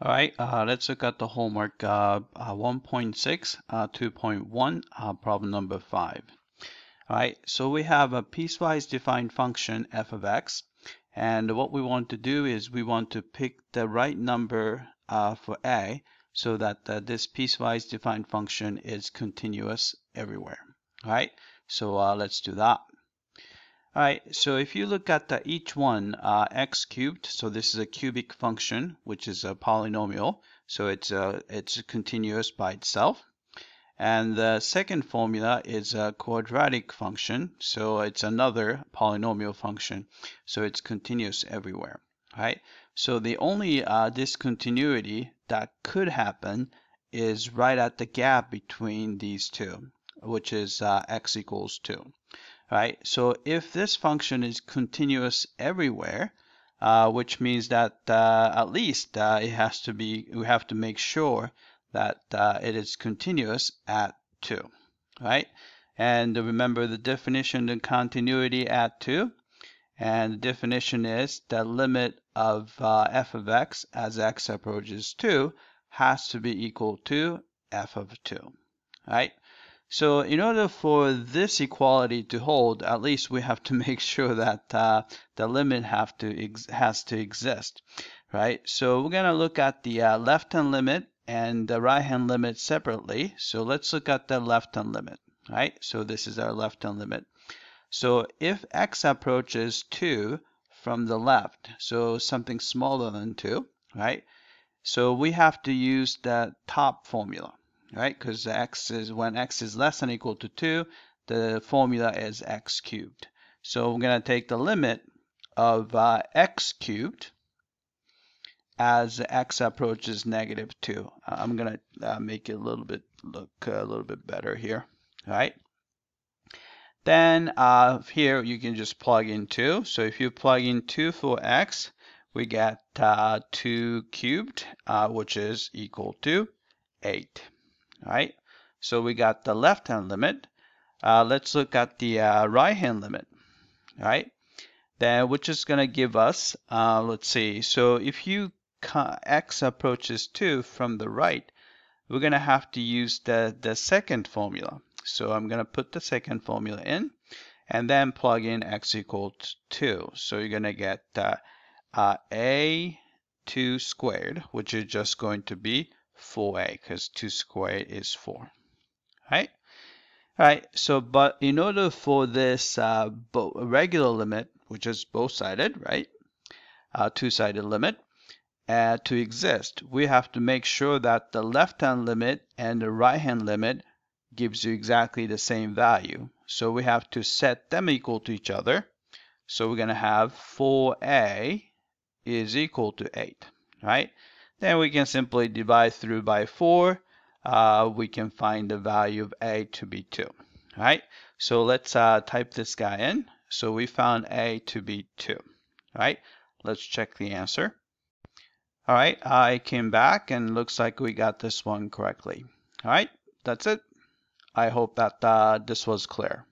All right, uh, let's look at the homework uh, uh, 1.6, uh, 2.1, uh, problem number 5. All right, so we have a piecewise defined function f of x, and what we want to do is we want to pick the right number uh, for a so that uh, this piecewise defined function is continuous everywhere. All right, so let's do that. All right, so if you look at the, each one, uh, x cubed, so this is a cubic function, which is a polynomial, so it's, uh, it's continuous by itself. And the second formula is a quadratic function, so it's another polynomial function, so it's continuous everywhere, right? So the only uh, discontinuity that could happen is right at the gap between these two, which is uh, x equals 2 right? So if this function is continuous everywhere, uh, which means that uh, at least uh, it has to be, we have to make sure that uh, it is continuous at 2, right? And remember the definition of continuity at 2, and the definition is the limit of uh, f of x as x approaches 2 has to be equal to f of 2, right? So in order for this equality to hold, at least we have to make sure that uh, the limit have to has to exist, right? So we're going to look at the uh, left-hand limit and the right-hand limit separately. So let's look at the left-hand limit, right? So this is our left-hand limit. So if x approaches 2 from the left, so something smaller than 2, right? So we have to use the top formula right? Because x is when x is less than or equal to 2, the formula is x cubed. So we're going to take the limit of uh, x cubed as x approaches negative 2. Uh, I'm going to uh, make it a little bit look a little bit better here, right? Then uh, here you can just plug in 2. So if you plug in 2 for x, we get uh, 2 cubed, uh, which is equal to 8. Right, so we got the left-hand limit. Uh, let's look at the uh, right-hand limit. All right, then which is going to give us, uh, let's see, so if you x approaches 2 from the right, we're going to have to use the, the second formula. So I'm going to put the second formula in and then plug in x equals 2. So you're going to get uh, uh, a2 squared, which is just going to be 4a because 2 squared is 4 right? All right so but in order for this uh, regular limit which is both sided right? Uh, two-sided limit uh, to exist we have to make sure that the left hand limit and the right hand limit gives you exactly the same value. So we have to set them equal to each other. So we're going to have 4a is equal to 8 right then we can simply divide through by 4. Uh, we can find the value of a to be 2. All right, so let's uh, type this guy in. So we found a to be 2. All right, let's check the answer. All right, I came back and looks like we got this one correctly. All right, that's it. I hope that uh, this was clear.